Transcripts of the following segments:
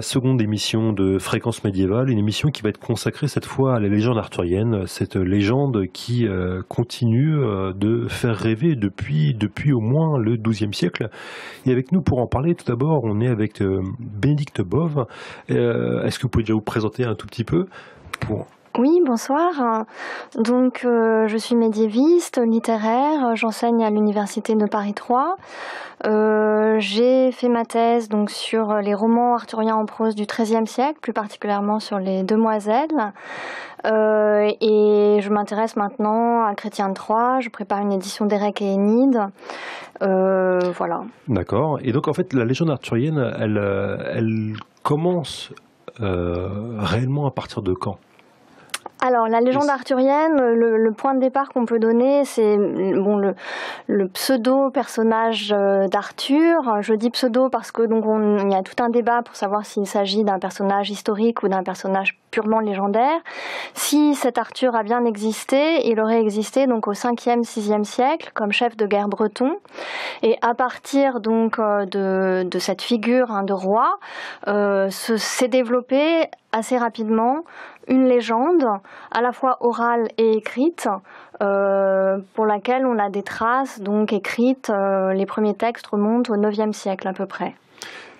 la seconde émission de Fréquence médiévale, une émission qui va être consacrée cette fois à la légende arthurienne, cette légende qui euh, continue euh, de faire rêver depuis, depuis au moins le XIIe siècle. Et avec nous pour en parler, tout d'abord, on est avec euh, Bénédicte Bove. Est-ce que vous pouvez déjà vous présenter un tout petit peu pour oui, bonsoir. Donc, euh, je suis médiéviste, littéraire. J'enseigne à l'université de Paris 3. Euh, j'ai fait ma thèse donc sur les romans arthuriens en prose du XIIIe siècle, plus particulièrement sur les Demoiselles. Euh, et je m'intéresse maintenant à Chrétien de. Je prépare une édition d'Érec et Énide. voilà. D'accord. Et donc, en fait, la légende arthurienne, elle, elle commence réellement à partir de quand? Alors, la légende arthurienne, le, point de départ qu'on peut donner, c'est bon, le, pseudo-personnage euh, d'Arthur. Je dis pseudo parce que donc il y a tout un débat pour savoir s'il s'agit d'un personnage historique ou d'un personnage purement légendaire. Si cet Arthur a bien existé, il aurait existé donc au 5e, 6e siècle comme chef de guerre breton. Et à partir donc euh, de, cette figure hein, de roi, euh, s'est développé assez rapidement une légende, à la fois orale et écrite, euh, pour laquelle on a des traces donc écrites. Euh, les premiers textes remontent au IXe siècle à peu près.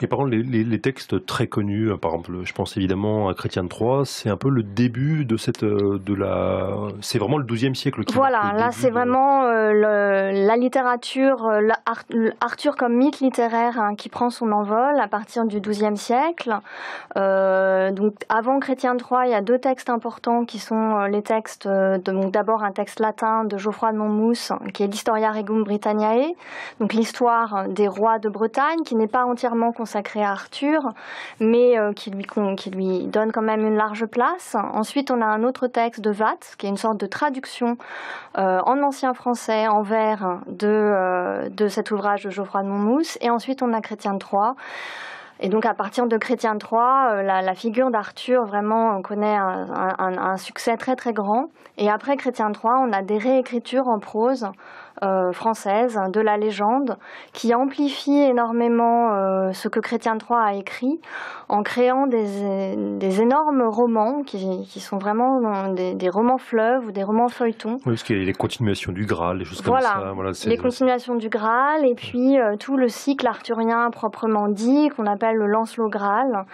Et par contre, les, textes très connus, euh, par exemple, je pense évidemment à Chrétien de Troyes, c'est un peu le début de cette, euh, de la, c'est vraiment le XIIe siècle. Qui voilà, là c'est vraiment euh, la littérature, Arthur comme mythe littéraire hein, qui prend son envol à partir du XIIe siècle. donc avant Chrétien de Troyes, il y a deux textes importants qui sont les textes, donc d'abord un texte latin de Geoffroy de Monmouth, qui est l'Historia Regum Britanniae, donc l'histoire des rois de Bretagne, qui n'est pas entièrement consacré à Arthur, mais euh, qui, lui, donne quand même une large place. Ensuite, on a un autre texte de Watt, qui est une sorte de traduction euh, en ancien français, en vers, de, euh, de cet ouvrage de Geoffroy de Monmouth. Et ensuite, on a Chrétien Troyes. Et donc à partir de Chrétien de Troyes, la, figure d'Arthur vraiment connaît un, un, succès très très grand. Et après Chrétien Troyes, on a des réécritures en prose euh, française de la légende qui amplifie énormément euh, ce que Chrétien Troyes a écrit en créant des, des énormes romans qui, qui sont vraiment des, des, romans fleuves ou des romans feuilletons. Oui, parce qu'il y a les continuations du Graal, les choses comme ça. Voilà, les continuations du Graal et puis euh, tout le cycle arthurien proprement dit qu'on appelle le Lancelot Graal.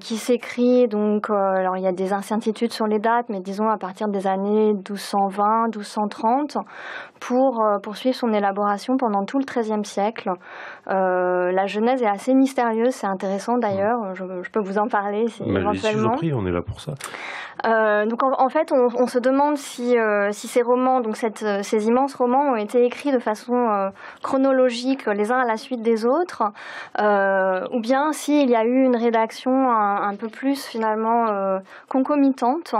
qui s'écrit donc alors il y a des incertitudes sur les dates mais disons à partir des années 1220 1230 pour euh, poursuivre son élaboration pendant tout le XIIIe siècle. Euh, la Genèse est assez mystérieuse, c'est intéressant d'ailleurs, je, peux vous en parler éventuellement. Je vous en prie, on est là pour ça. Euh, donc en, fait, on, se demande si, si ces romans, donc cette, ces immenses romans, ont été écrits de façon chronologique, les uns à la suite des autres, ou bien s'il y a eu une rédaction un, peu plus finalement concomitante.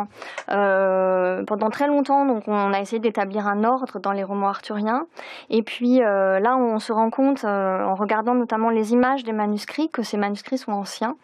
pendant très longtemps, donc on a essayé d'établir un ordre dans les romans arthuriens, et puis là, on se rend compte en regardant notamment les images des manuscrits, que ces manuscrits sont anciens.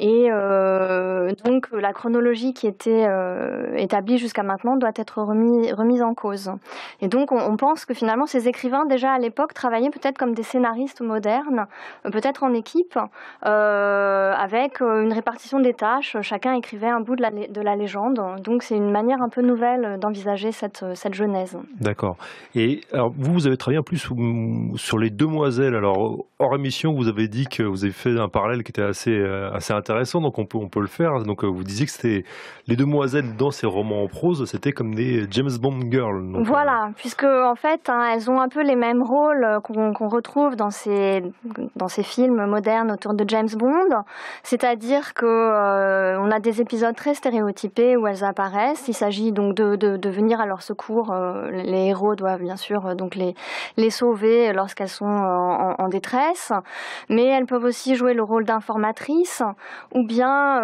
Et euh, donc la chronologie qui était euh, établie jusqu'à maintenant doit être remis, remise en cause. Et donc on, pense que finalement ces écrivains déjà à l'époque travaillaient peut-être comme des scénaristes modernes, euh, peut-être en équipe, avec une répartition des tâches. Chacun écrivait un bout de la, de la légende. Donc c'est une manière un peu nouvelle d'envisager cette, cette genèse. D'accord. Et alors vous, vous avez travaillé en plus sur les demoiselles. Alors hors émission, vous avez dit que vous avez fait un parallèle qui était assez, euh, assez intéressant, donc on peut, on peut le faire. Donc euh, vous disiez que c'était les demoiselles dans ces romans en prose, c'était comme des James Bond girls. Euh, voilà, puisque en fait, hein, elles ont un peu les mêmes rôles qu'on retrouve dans ces, dans ces films modernes autour de James Bond, c'est-à-dire que on a des épisodes très stéréotypés où elles apparaissent. Il s'agit donc de, de, venir à leur secours. les héros doivent bien sûr donc les, les sauver lorsqu'elles sont en, détresse, mais elles peuvent aussi jouer le rôle d'informatrice, ou bien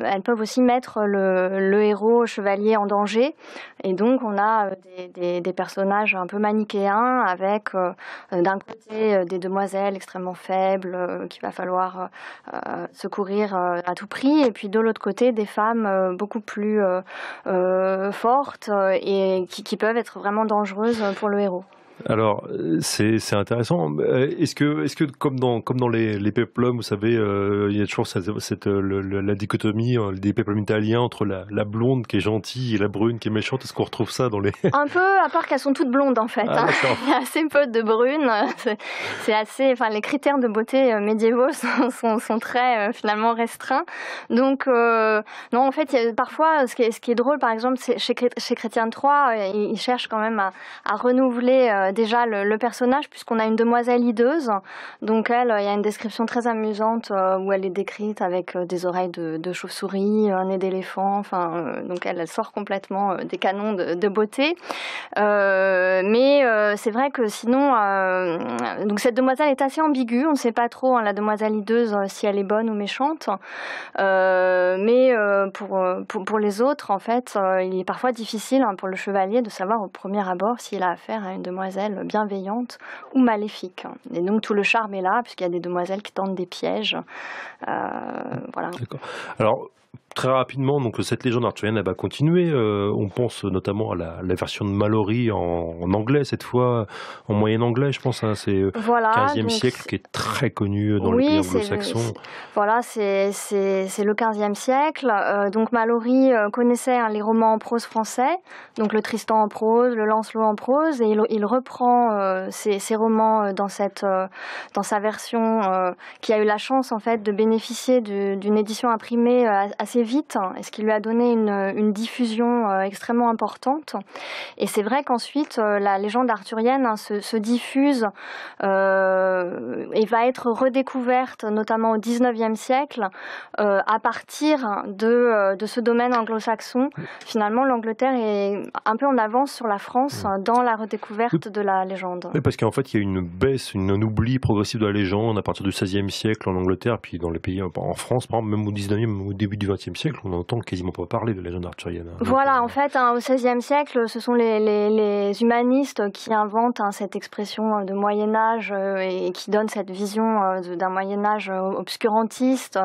elles peuvent aussi mettre le, héros chevalier en danger. Et donc on a des, des, personnages un peu manichéens avec d'un côté des demoiselles extrêmement faibles qu'il va falloir secourir à tout prix, et puis de l'autre côté des femmes beaucoup plus fortes et qui, qui peuvent être vraiment dangereuses pour le héros. Alors, c'est intéressant. Euh, est-ce que, est que comme dans, comme dans les, les peplums, vous savez, euh, il y a toujours cette, euh, la dichotomie des peplums italiens entre la, la, blonde qui est gentille et la brune qui est méchante Est-ce qu'on retrouve ça dans les... Un peu, à part qu'elles sont toutes blondes en fait. Ah, hein. Il y a assez peu de brunes. C'est assez... Enfin, les critères de beauté médiévaux sont, sont, très finalement restreints. Donc, non, en fait, parfois, ce qui, est, ce qui est drôle, par exemple, chez, chez Chrétien III, ils cherchent quand même à, à renouveler euh, déjà le, personnage, puisqu'on a une demoiselle hideuse. Donc elle, il y a une description très amusante euh, où elle est décrite avec euh, des oreilles de, chauve-souris, un nez d'éléphant. Enfin, donc elle, sort complètement des canons de, beauté. mais c'est vrai que sinon, donc cette demoiselle est assez ambiguë. On ne sait pas trop hein, la demoiselle hideuse si elle est bonne ou méchante. mais pour, pour, les autres, en fait, il est parfois difficile hein, pour le chevalier de savoir au premier abord s'il a affaire à une demoiselle bienveillante ou maléfique. Et donc tout le charme est là, puisqu'il y a des demoiselles qui tentent des pièges. Euh, très rapidement, donc cette légende arthurienne, elle va continuer. Euh, on pense notamment à la, version de Mallory en, anglais cette fois, en moyen anglais, je pense. Hein, c'est le euh, 15e siècle qui est très connu dans les pays anglo-saxons. Voilà, c'est le 15e siècle. Euh, donc Mallory connaissait hein, les romans en prose français, donc le Tristan en prose, le Lancelot en prose, et il, reprend ces, ces, romans dans cette dans sa version qui a eu la chance en fait de bénéficier d'une édition imprimée assez vite, et ce qui lui a donné une, diffusion euh, extrêmement importante. Et c'est vrai qu'ensuite, euh, la légende arthurienne hein, se, diffuse euh, et va être redécouverte, notamment au XIXe siècle, à partir de, de ce domaine anglo-saxon. Finalement, l'Angleterre est un peu en avance sur la France dans la redécouverte de la légende. Oui, parce qu'en fait, il y a une baisse, une, un oubli progressif de la légende à partir du XVIe siècle en Angleterre, puis dans les pays, en France, par exemple, même au XIXe, au début du XXe siècle, on n'entend quasiment pas parler de légende arthurienne. Hein. Voilà, en fait, hein, au XVIe siècle, ce sont les, humanistes qui inventent hein, cette expression de Moyen Âge euh, et qui donnent cette vision euh, d'un Moyen Âge euh, obscurantiste.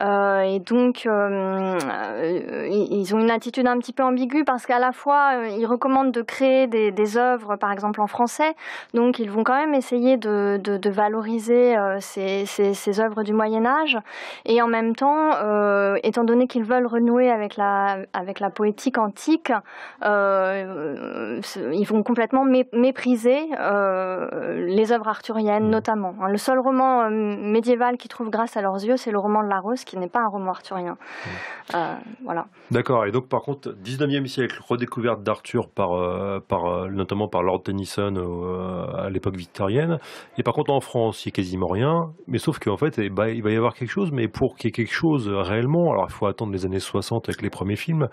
et donc, ils ont une attitude un petit peu ambiguë parce qu'à la fois, ils recommandent de créer des, œuvres, par exemple en français, donc ils vont quand même essayer de, valoriser ces, ces, œuvres du Moyen Âge, et en même temps, étant donné qu'ils veulent renouer avec la, avec la poétique antique, euh, ils vont complètement mépriser euh, les œuvres arthuriennes, mmh. notamment. Hein, le seul roman euh, médiéval qu'ils trouvent grâce à leurs yeux, c'est le roman de la Rose, qui n'est pas un roman arthurien. Mmh. voilà. D'accord. Et donc, par contre, 19e siècle, redécouverte d'Arthur par, par, notamment par Lord Tennyson à l'époque victorienne. Et par contre, en France, il n'y a quasiment rien. Mais sauf qu'en fait, eh ben, il va y avoir quelque chose. Mais pour qu'il y ait quelque chose réellement, alors faut attendre les années 60 avec les premiers films.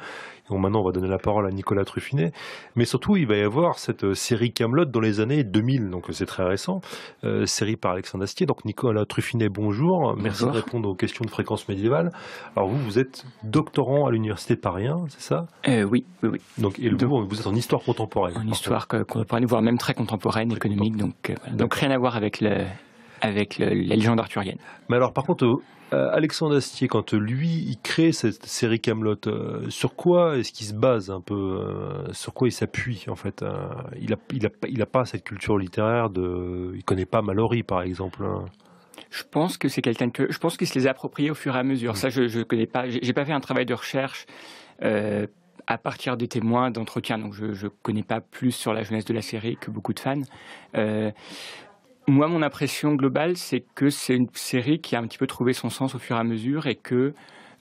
Donc maintenant, on va donner la parole à Nicolas Truffinet. Mais surtout, il va y avoir cette euh, série Camelot dans les années 2000, donc c'est très récent, euh, série par Alexandre Astier. Donc Nicolas Truffinet, bonjour. Merci de répondre aux questions de fréquence médiévale. Alors vous, vous êtes doctorant à l'université de Paris c'est ça? Euh, Oui, oui, oui. Donc et vous, vous êtes en histoire contemporaine. En histoire contemporaine, voire même très contemporaine, économique. Donc, donc rien à voir avec le avec la légende arthurienne. Mais alors, par contre, euh, Alexandre Astier, quand lui, il crée cette série Camelot, euh, sur quoi est-ce qu'il se base un peu euh, Sur quoi il s'appuie en fait Il n'a il a, il a pas cette culture littéraire de, il connaît pas Mallory par exemple. Hein. Je pense que c'est quelqu'un que je pense qu'il se les a appropriés au fur et à mesure. Ça, je ne connais pas. J'ai pas fait un travail de recherche. à partir des témoins d'entretien, donc je ne connais pas plus sur la jeunesse de la série que beaucoup de fans. Moi, mon impression globale, c'est que c'est une série qui a un petit peu trouvé son sens au fur et à mesure et que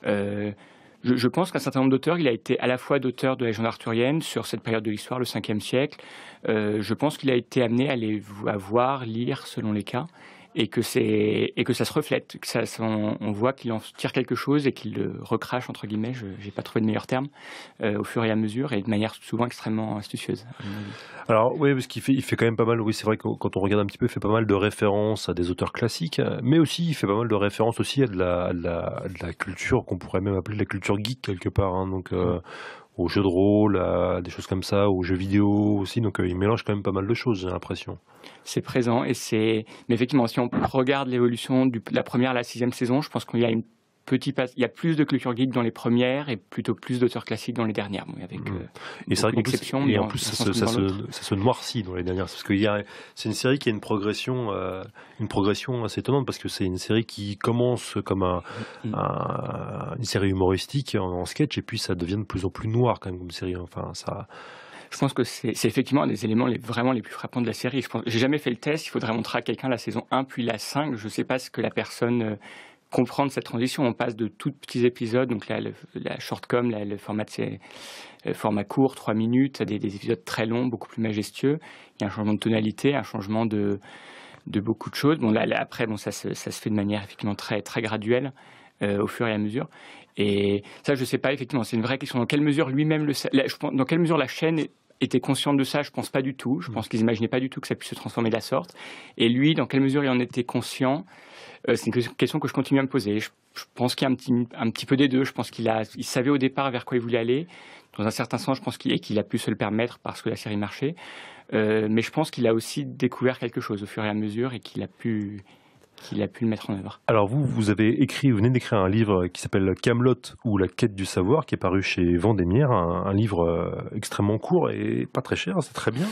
euh, je, pense qu'un certain nombre d'auteurs, il a été à la fois d'auteur de la légende arthurienne sur cette période de l'histoire, le 5e siècle. Euh, je pense qu'il a été amené à les voir, lire selon les cas. Et que c'est et que ça se reflète, que ça, on, voit qu'il en tire quelque chose et qu'il le recrache entre guillemets. Je n'ai pas trouvé de meilleur terme euh, au fur et à mesure et de manière souvent extrêmement astucieuse. Alors oui, parce qu'il fait il fait quand même pas mal. Oui, c'est vrai que quand on regarde un petit peu, il fait pas mal de références à des auteurs classiques, mais aussi il fait pas mal de références aussi à de la, la, la culture qu'on pourrait même appeler la culture geek quelque part. Hein. donc euh, aux jeux de rôle, à des choses comme ça, aux jeux vidéo aussi. Donc euh, il mélange quand même pas mal de choses, j'ai l'impression. C'est présent et c'est. Mais effectivement, si on regarde l'évolution de la première à la sixième saison, je pense qu'il y a une petit il y a plus de culture geek dans les premières et plutôt plus d'auteurs classiques dans les dernières. avec, mmh. et c'est vrai qu'en et en plus ça, se, ça, se, noircit dans les dernières. Parce que c'est une série qui a une progression, euh, une progression assez étonnante parce que c'est une série qui commence comme un, mmh. une série humoristique en, sketch et puis ça devient de plus en plus noir quand même comme série. Enfin, ça. Je pense que c'est effectivement un des éléments les, vraiment les plus frappants de la série. Je n'ai jamais fait le test. Il faudrait montrer à quelqu'un la saison 1 puis la 5. Je ne sais pas ce que la personne euh, comprendre cette transition. On passe de tout petits épisodes, donc là, la shortcom, là, le format c'est format court, trois minutes, à des, épisodes très longs, beaucoup plus majestueux. Il y a un changement de tonalité, un changement de, de beaucoup de choses. Bon, là, après, bon, ça, se, ça se fait de manière effectivement très, très graduelle euh, au fur et à mesure. Et ça, je ne sais pas, effectivement, c'est une vraie question. Dans quelle mesure lui-même le dans quelle mesure la chaîne était consciente de ça Je pense pas du tout. Je mm. pense qu'ils n'imaginaient pas du tout que ça puisse se transformer de la sorte. Et lui, dans quelle mesure il en était conscient euh, c'est une question que je continue à me poser. Je, pense qu'il y a un petit, un petit peu des deux. Je pense qu'il a, il savait au départ vers quoi il voulait aller. Dans un certain sens, je pense qu'il qu'il a pu se le permettre parce que la série marchait. Euh, mais je pense qu'il a aussi découvert quelque chose au fur et à mesure et qu'il a pu, qu'il a pu le mettre en œuvre. Alors vous, vous avez écrit, vous venez d'écrire un livre qui s'appelle Camelot ou la quête du savoir, qui est paru chez Vendémiaire, un, un livre euh, extrêmement court et pas très cher, c'est très bien.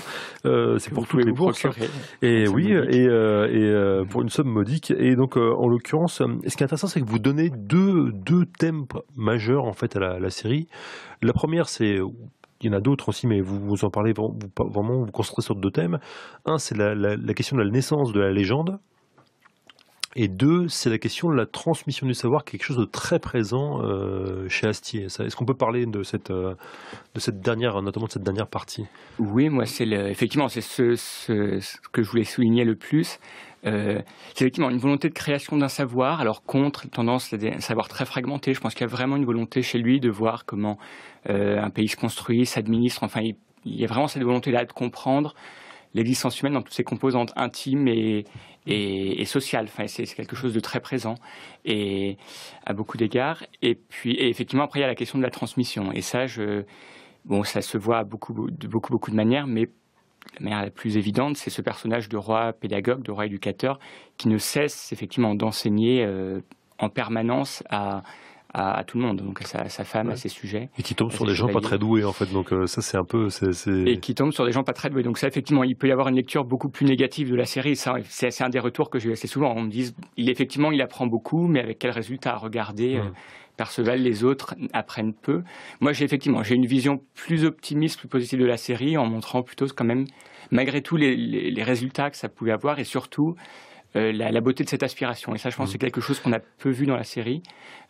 Euh, c'est pour toutes les bourses. Et oui, et, euh, et pour une somme modique. Et donc, en l'occurrence, ce qui est intéressant, c'est que vous donnez deux, deux thèmes majeurs en fait à la, la série. La première, c'est il y en a d'autres aussi, mais vous, vous en parlez vraiment, vous vous concentrez sur deux thèmes. Un, c'est la, la, la, question de la naissance de la légende, et deux, c'est la question de la transmission du savoir, quelque chose de très présent euh, chez Astier. Est-ce qu'on peut parler de cette, euh, de cette dernière, notamment cette dernière partie? Oui, moi, c'est effectivement c'est ce, que je voulais souligner le plus. Euh, c'est effectivement une volonté de création d'un savoir, alors contre tendance à un savoir très fragmenté. Je pense qu'il y a vraiment une volonté chez lui de voir comment un pays se construit, s'administre. Enfin, il y a vraiment cette volonté-là de comprendre l'existence humaine dans toutes ses composantes intimes et, et, sociales. Enfin, c'est quelque chose de très présent et à beaucoup d'égards. Et puis, effectivement, après, il y a la question de la transmission. Et ça, je, bon, ça se voit beaucoup, de beaucoup, beaucoup de manières, mais la manière la plus évidente, c'est ce personnage de roi pédagogue, de roi éducateur, qui ne cesse effectivement d'enseigner euh, en permanence à, à, tout le monde, donc à sa, femme, à ses sujets. Et qui tombe sur des gens pas très doués en fait, donc euh, ça c'est un peu. Et qui tombe sur des gens pas très doués, donc ça effectivement, il peut y avoir une lecture beaucoup plus négative de la série. C'est un des retours que j'ai assez souvent. On me dit, il effectivement, il apprend beaucoup, mais avec quel résultat à regarder euh, Perceval, les autres apprennent peu. Moi, j'ai effectivement, j'ai une vision plus optimiste, plus positive de la série, en montrant plutôt quand même, malgré tout, les, les résultats que ça pouvait avoir, et surtout euh, la, beauté de cette aspiration. Et ça, je pense, que c'est mm. quelque chose qu'on a peu vu dans la série.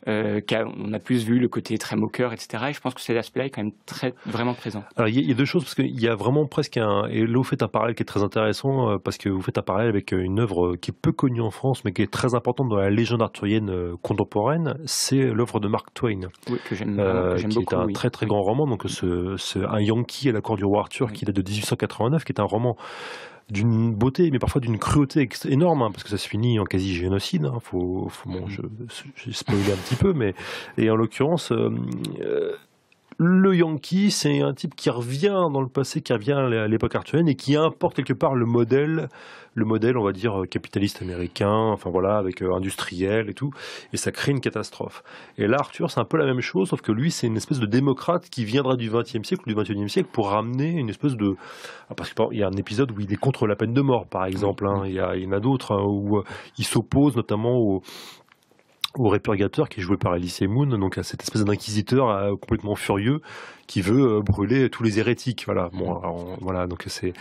Euh, on a plus vu le côté très moqueur, etc. Et je pense que cet aspect-là est quand même très, vraiment présent. Alors, il y, a deux choses, parce qu'il y a vraiment presque un. Et là, vous faites un parallèle qui est très intéressant, euh, parce que vous fêtes un parallèle avec une œuvre qui est peu connue en France, mais qui est très importante dans la légende arthurienne contemporaine. C'est l'œuvre de Mark Twain. Oui, que j'aime Qui est un très, très grand roman. Donc, ce, un Yankee à la cour du roi Arthur, qui date de 1889, qui est un roman d'une beauté, mais parfois d'une cruauté énorme, hein, parce que ça se finit en quasi-génocide. Hein, faut, faut, bon, je, j'ai spoilé un petit peu, mais et en l'occurrence, euh, euh, le Yankee, c'est un type qui revient dans le passé, qui revient à l'époque arthurienne et qui importe quelque part le modèle, le modèle, on va dire, capitaliste américain, enfin voilà, avec euh, industriel et tout, et ça crée une catastrophe. Et là, Arthur, c'est un peu la même chose, sauf que lui, c'est une espèce de démocrate qui viendra du XXe siècle ou du XXIe siècle pour ramener une espèce de... Ah, parce qu'il y a un épisode où il est contre la peine de mort, par exemple, hein. il, y il y en a d'autres, hein, où euh, il s'oppose notamment au, au répurgateur qui est joué par Alice Moon, donc à cette espèce d'inquisiteur euh, complètement furieux qui veut euh, brûler tous les hérétiques. Voilà, bon, voilà, donc c'est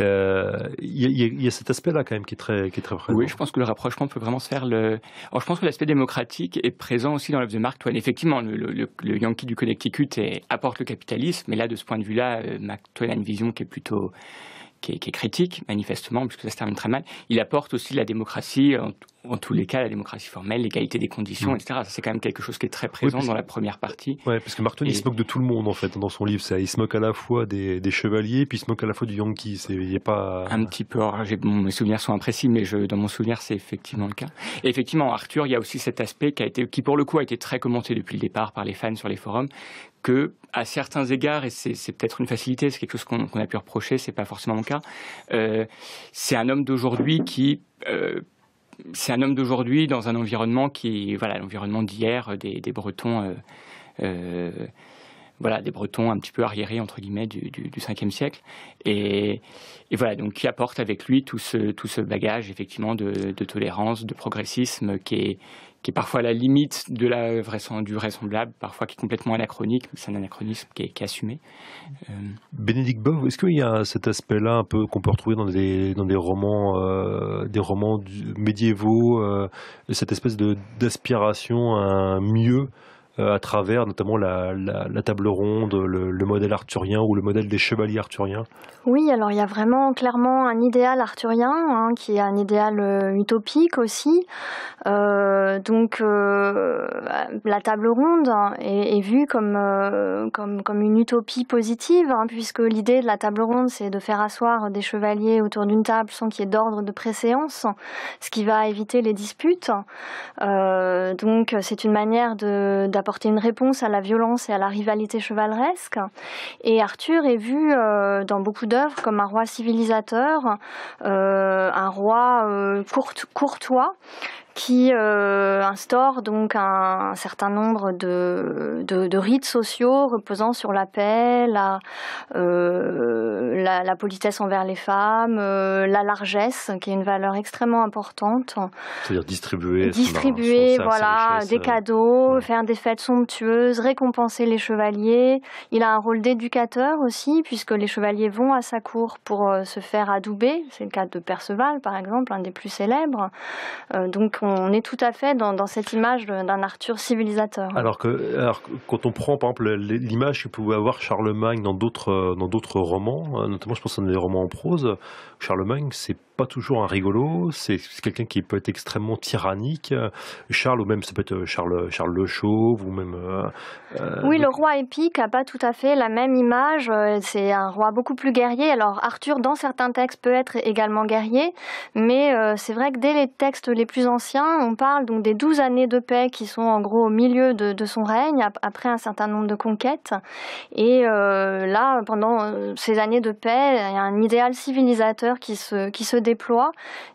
euh, il y, a cet aspect-là quand même qui est très qui est très présent. Oui, je pense que le rapprochement peut vraiment se faire. Le... Alors, je pense que l'aspect démocratique est présent aussi dans l'œuvre de Mark Twain. Effectivement, le, le, le Yankee du Connecticut apporte le capitalisme, mais là, de ce point de vue-là, Mark Twain a une vision qui est plutôt qui est, critique, manifestement, puisque ça se termine très mal, il apporte aussi la démocratie, en, tous les cas, la démocratie formelle, l'égalité des conditions, mm. etc. C'est quand même quelque chose qui est très présent dans la première partie. Oui, parce que Martin, il se moque de tout le monde, en fait, dans son livre. Ça. Il se moque à la fois des, chevaliers, puis il se moque à la fois du Yankee. Il a pas... Un petit peu. mes souvenirs sont imprécis, mais je, dans mon souvenir, c'est effectivement le cas. Et effectivement, Arthur, il y a aussi cet aspect qui, a été, qui, pour le coup, a été très commenté depuis le départ par les fans sur les forums, que à certains égards, et c'est peut-être une facilité, c'est quelque chose qu'on a pu reprocher, c'est pas forcément mon cas. Euh, c'est un homme d'aujourd'hui qui euh, c'est un homme d'aujourd'hui dans un environnement qui, voilà, l'environnement d'hier des, des, Bretons, euh, voilà, des Bretons un petit peu arriérés entre guillemets du, du, du 5e siècle, et, et, voilà, donc qui apporte avec lui tout ce, tout ce bagage effectivement de, de tolérance, de progressisme qui est, qui est parfois la limite de la du vraisemblable, parfois qui est complètement anachronique, c'est un anachronisme qui est, assumé. Euh... Bénédicte Bov, est-ce qu'il y a cet aspect-là un peu qu'on peut retrouver dans des, dans des romans, euh, des romans médiévaux, euh, cette espèce d'aspiration à un mieux à travers notamment la, table ronde, le, modèle arthurien ou le modèle des chevaliers arthuriens Oui, alors il y a vraiment clairement un idéal arthurien hein, qui est un idéal euh, utopique aussi. Euh, donc la table ronde est, vue comme, comme, comme, une utopie positive, hein, puisque l'idée de la table ronde, c'est de faire asseoir des chevaliers autour d'une table sans qu'il y ait d'ordre de préséance, ce qui va éviter les disputes. donc c'est une manière de apporter une réponse à la violence et à la rivalité chevaleresque. Et Arthur est vu euh, dans beaucoup d'œuvres comme un roi civilisateur, euh, un roi euh, courtois, qui euh, instaure donc un, certain nombre de, de, rites sociaux reposant sur la paix, la, euh, la, politesse envers les femmes, euh, la largesse, qui est une valeur extrêmement importante. C'est-à-dire distribuer, distribuer, voilà, des cadeaux, faire des fêtes somptueuses, récompenser les chevaliers. Il a un rôle d'éducateur aussi, puisque les chevaliers vont à sa cour pour se faire adouber. C'est le cas de Perceval, par exemple, un des plus célèbres. donc on est tout à fait dans, cette image d'un Arthur civilisateur. Alors que, alors, quand on prend par exemple l'image que pouvait avoir Charlemagne dans d'autres d'autres romans, euh, notamment je pense à des romans en prose, Charlemagne c'est pas toujours un rigolo, c'est quelqu'un qui peut être extrêmement tyrannique. Charles, ou même ça peut être Charles, Charles le Chauve, ou même. Euh, euh, oui, le roi épique a pas tout à fait la même image. Euh, c'est un roi beaucoup plus guerrier. Alors Arthur, dans certains textes, peut être également guerrier, mais c'est vrai que dès les textes les plus anciens, on parle donc des douze années de paix qui sont en gros au milieu de, de son règne, après un certain nombre de conquêtes. Et là, pendant ces années de paix, il y a un idéal civilisateur qui se, qui se déploie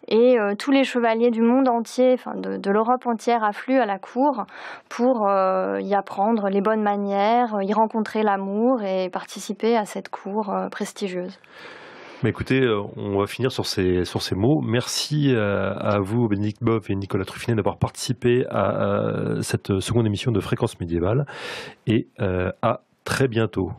et euh, tous les chevaliers du monde entier, enfin de, l'Europe entière, affluent à la cour pour euh, y apprendre les bonnes manières, y rencontrer l'amour et participer à cette cour euh, prestigieuse. Mais écoutez, on va finir sur ces, sur ces mots. Merci à, vous, Bénédicte Boff et Nicolas Truffinet, d'avoir participé à, cette seconde émission de Fréquence médiévale. Et à très bientôt.